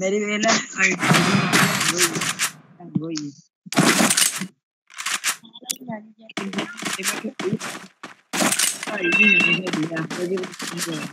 मेरी वेला वही दिया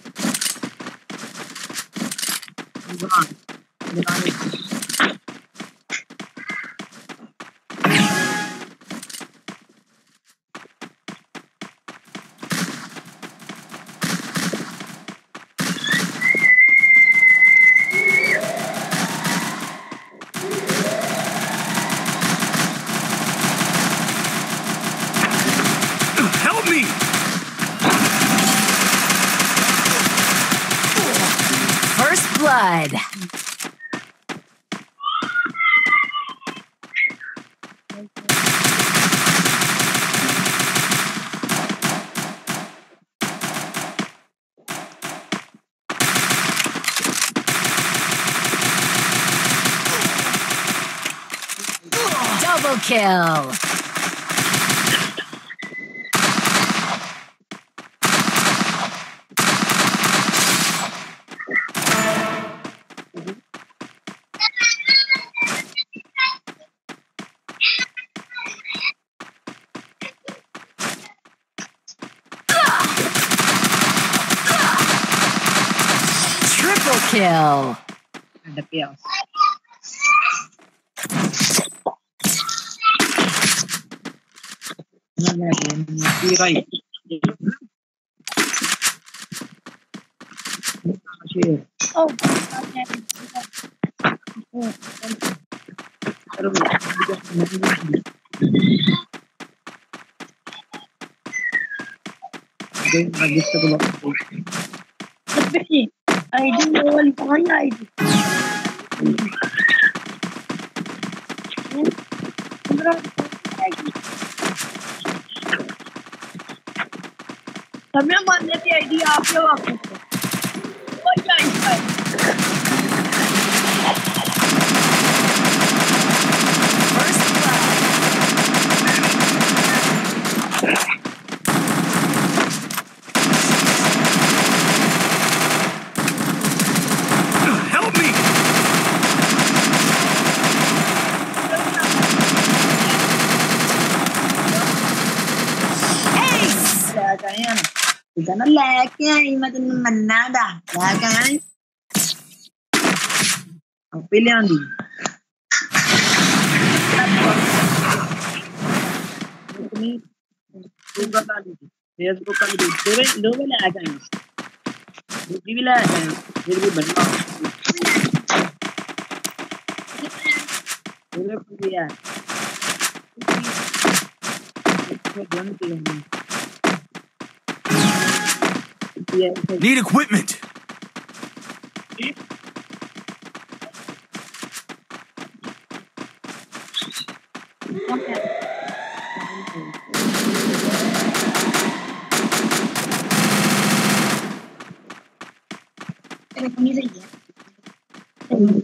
blood. Double kill! kill. The pills. Oh, ID ये वाली कहाँ है आईडी हमें मान लेती आईडी आप लोग आपको nó lääke mä mennään nähdään lääkään. Opilioni. Facebook का भी दो भी दो भी लाया जाए दूसरी भी लाया जाए फिर भी बनवा पूरे पूरी यार बंद किया yeah. Need equipment.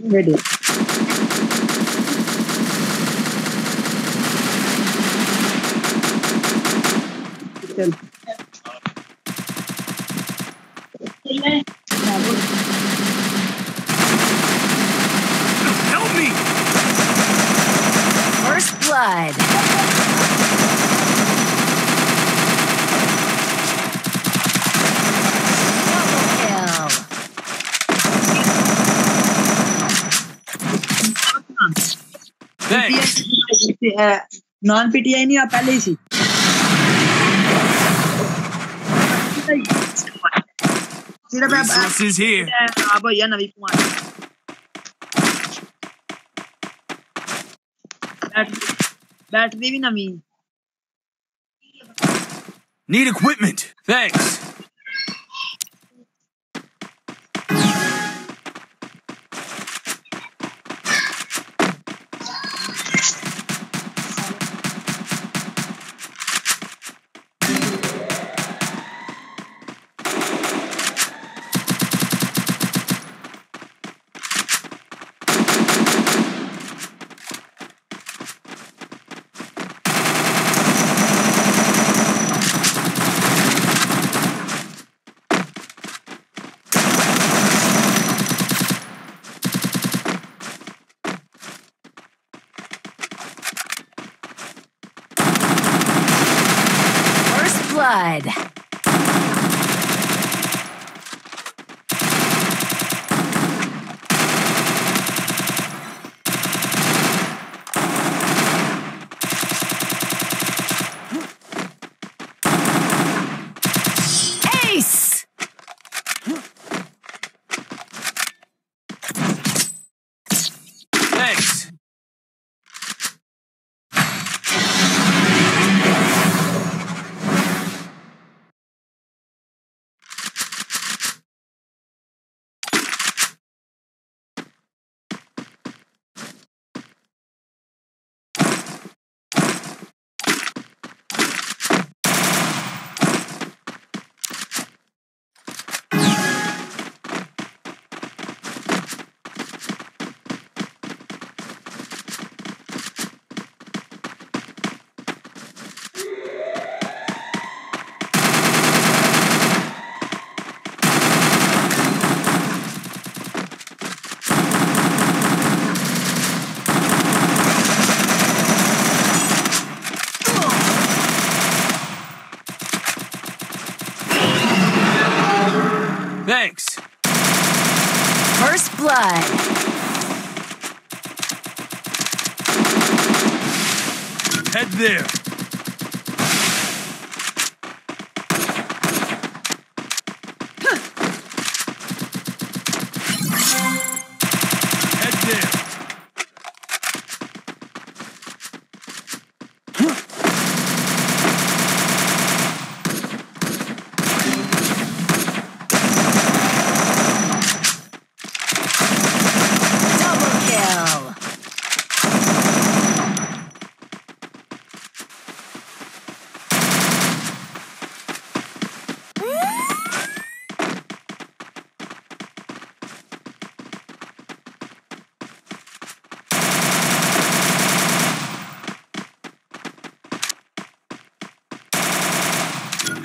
Ready. blood. Non PTI नहीं आप पहले ही भैया नवी Need equipment. Thanks. blood. Thanks. First blood. Head there.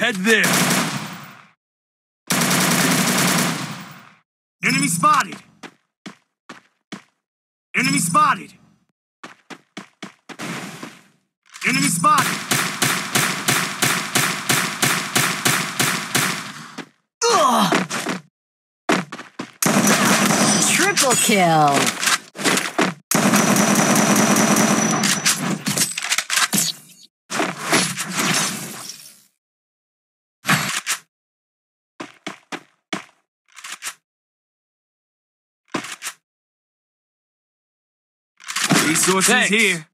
Head there. Enemy spotted. Enemy spotted. Enemy spotted. Ugh. Triple kill. Resources Thanks. here.